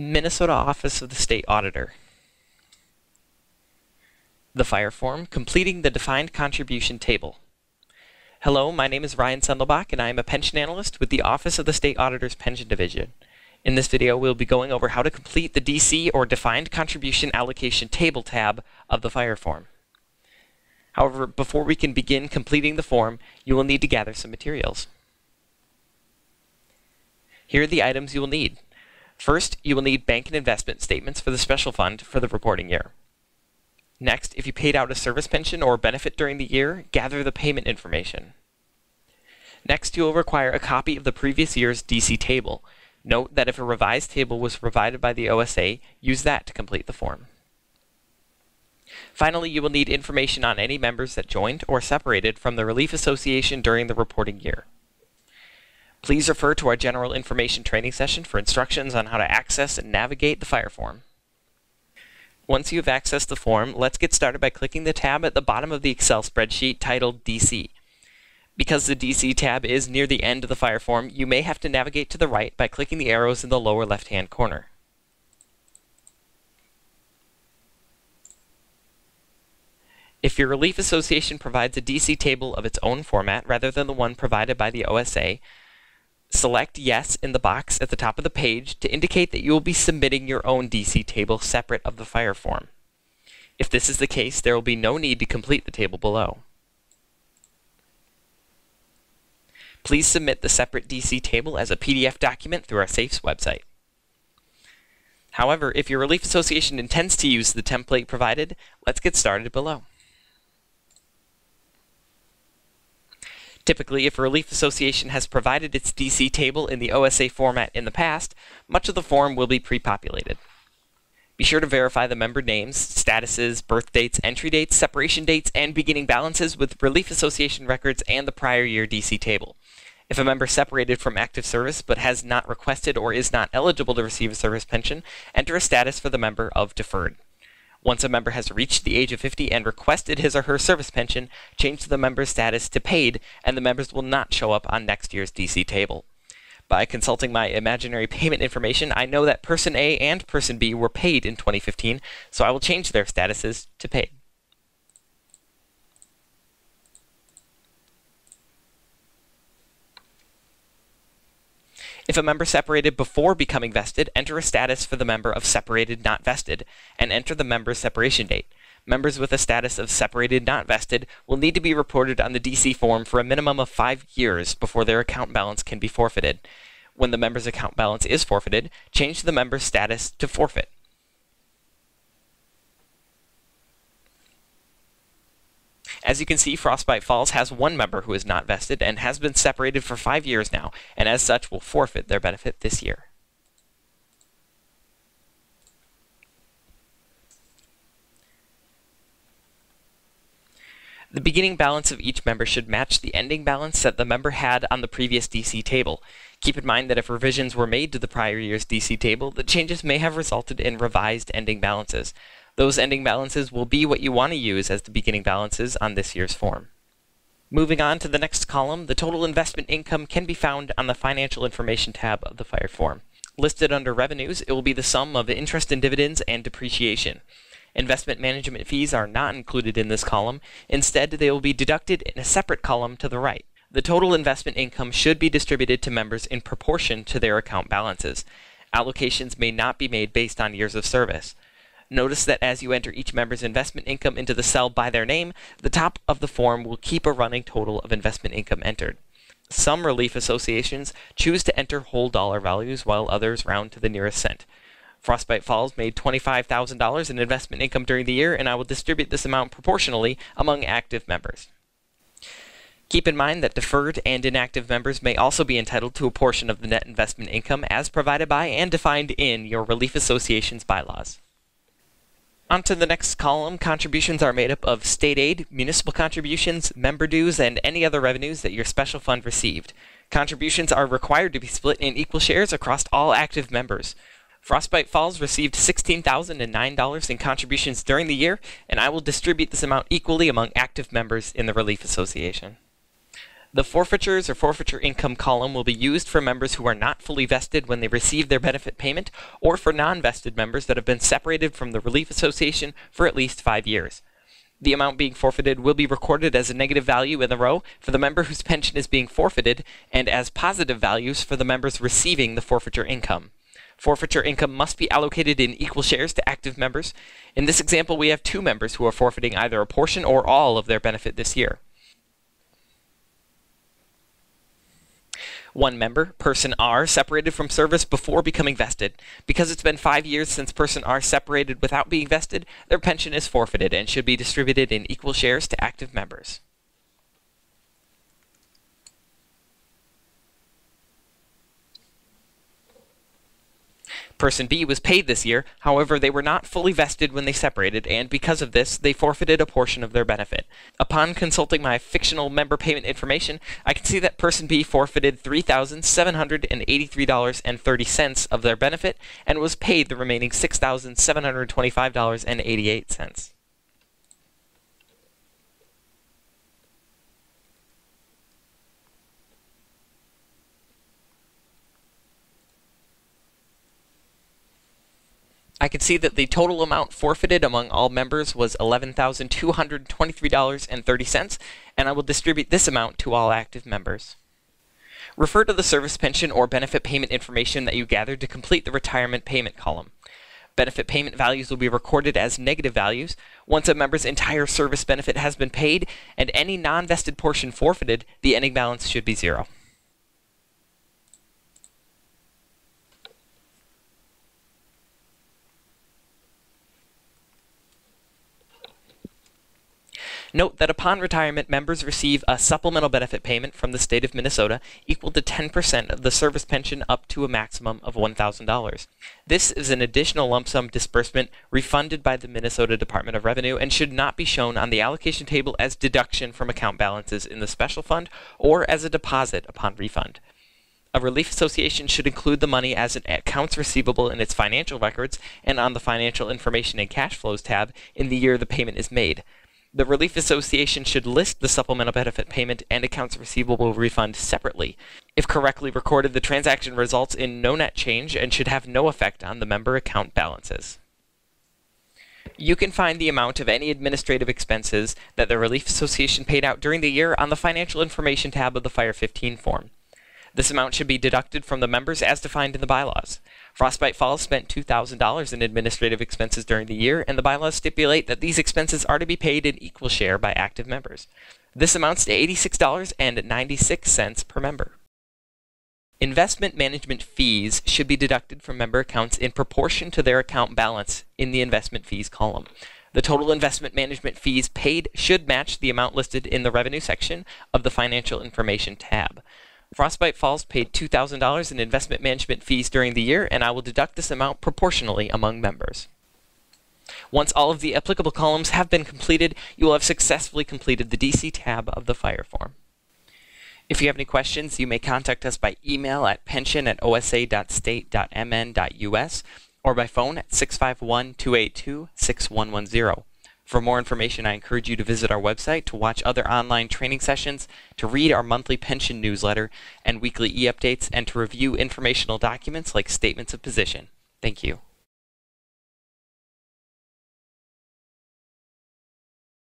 Minnesota Office of the State Auditor. The fire form, completing the defined contribution table. Hello, my name is Ryan Sendelbach and I am a pension analyst with the Office of the State Auditor's Pension Division. In this video, we'll be going over how to complete the DC or Defined Contribution Allocation Table tab of the fire form. However, before we can begin completing the form, you will need to gather some materials. Here are the items you will need. First, you will need bank and investment statements for the special fund for the reporting year. Next, if you paid out a service pension or benefit during the year, gather the payment information. Next, you will require a copy of the previous year's DC table. Note that if a revised table was provided by the OSA, use that to complete the form. Finally, you will need information on any members that joined or separated from the Relief Association during the reporting year. Please refer to our general information training session for instructions on how to access and navigate the fire form. Once you've accessed the form, let's get started by clicking the tab at the bottom of the Excel spreadsheet titled DC. Because the DC tab is near the end of the fire form, you may have to navigate to the right by clicking the arrows in the lower left-hand corner. If your Relief Association provides a DC table of its own format rather than the one provided by the OSA, Select Yes in the box at the top of the page to indicate that you will be submitting your own DC table separate of the fire form. If this is the case, there will be no need to complete the table below. Please submit the separate DC table as a PDF document through our SAFES website. However, if your Relief Association intends to use the template provided, let's get started below. Typically, if a relief association has provided its DC table in the OSA format in the past, much of the form will be pre-populated. Be sure to verify the member names, statuses, birth dates, entry dates, separation dates, and beginning balances with Relief Association records and the prior year DC table. If a member separated from active service but has not requested or is not eligible to receive a service pension, enter a status for the member of deferred. Once a member has reached the age of 50 and requested his or her service pension, change the member's status to paid, and the members will not show up on next year's DC table. By consulting my imaginary payment information, I know that person A and person B were paid in 2015, so I will change their statuses to paid. If a member separated before becoming vested, enter a status for the member of separated not vested, and enter the member's separation date. Members with a status of separated not vested will need to be reported on the DC form for a minimum of five years before their account balance can be forfeited. When the member's account balance is forfeited, change the member's status to forfeit. As you can see, Frostbite Falls has one member who is not vested and has been separated for five years now, and as such will forfeit their benefit this year. The beginning balance of each member should match the ending balance that the member had on the previous DC table. Keep in mind that if revisions were made to the prior year's DC table, the changes may have resulted in revised ending balances. Those ending balances will be what you want to use as the beginning balances on this year's form. Moving on to the next column, the total investment income can be found on the Financial Information tab of the FIRE form. Listed under revenues, it will be the sum of interest and dividends and depreciation. Investment management fees are not included in this column. Instead, they will be deducted in a separate column to the right. The total investment income should be distributed to members in proportion to their account balances. Allocations may not be made based on years of service. Notice that as you enter each member's investment income into the cell by their name, the top of the form will keep a running total of investment income entered. Some relief associations choose to enter whole dollar values while others round to the nearest cent. Frostbite Falls made $25,000 in investment income during the year, and I will distribute this amount proportionally among active members. Keep in mind that deferred and inactive members may also be entitled to a portion of the net investment income as provided by and defined in your Relief Association's bylaws. On to the next column, contributions are made up of state aid, municipal contributions, member dues, and any other revenues that your special fund received. Contributions are required to be split in equal shares across all active members. Frostbite Falls received $16,009 in contributions during the year, and I will distribute this amount equally among active members in the Relief Association. The forfeitures or forfeiture income column will be used for members who are not fully vested when they receive their benefit payment or for non-vested members that have been separated from the Relief Association for at least five years. The amount being forfeited will be recorded as a negative value in the row for the member whose pension is being forfeited and as positive values for the members receiving the forfeiture income. Forfeiture income must be allocated in equal shares to active members. In this example, we have two members who are forfeiting either a portion or all of their benefit this year. One member, person R, separated from service before becoming vested. Because it's been five years since person R separated without being vested, their pension is forfeited and should be distributed in equal shares to active members. Person B was paid this year, however, they were not fully vested when they separated, and because of this, they forfeited a portion of their benefit. Upon consulting my fictional member payment information, I can see that Person B forfeited $3,783.30 of their benefit and was paid the remaining $6,725.88. I can see that the total amount forfeited among all members was $11,223.30, and I will distribute this amount to all active members. Refer to the service pension or benefit payment information that you gathered to complete the retirement payment column. Benefit payment values will be recorded as negative values once a member's entire service benefit has been paid and any non-vested portion forfeited, the ending balance should be zero. Note that upon retirement, members receive a supplemental benefit payment from the state of Minnesota equal to 10% of the service pension up to a maximum of $1,000. This is an additional lump sum disbursement refunded by the Minnesota Department of Revenue and should not be shown on the allocation table as deduction from account balances in the special fund or as a deposit upon refund. A relief association should include the money as an accounts receivable in its financial records and on the financial information and cash flows tab in the year the payment is made. The Relief Association should list the supplemental benefit payment and accounts receivable refund separately. If correctly recorded, the transaction results in no net change and should have no effect on the member account balances. You can find the amount of any administrative expenses that the Relief Association paid out during the year on the Financial Information tab of the Fire 15 form. This amount should be deducted from the members as defined in the bylaws. Frostbite Falls spent $2,000 in administrative expenses during the year, and the bylaws stipulate that these expenses are to be paid in equal share by active members. This amounts to $86.96 per member. Investment management fees should be deducted from member accounts in proportion to their account balance in the investment fees column. The total investment management fees paid should match the amount listed in the revenue section of the financial information tab. Frostbite Falls paid $2,000 in investment management fees during the year, and I will deduct this amount proportionally among members. Once all of the applicable columns have been completed, you will have successfully completed the DC tab of the Fire form. If you have any questions, you may contact us by email at pension at osa.state.mn.us or by phone at 651 282 6110. For more information, I encourage you to visit our website to watch other online training sessions, to read our monthly pension newsletter and weekly e-updates, and to review informational documents like statements of position. Thank you.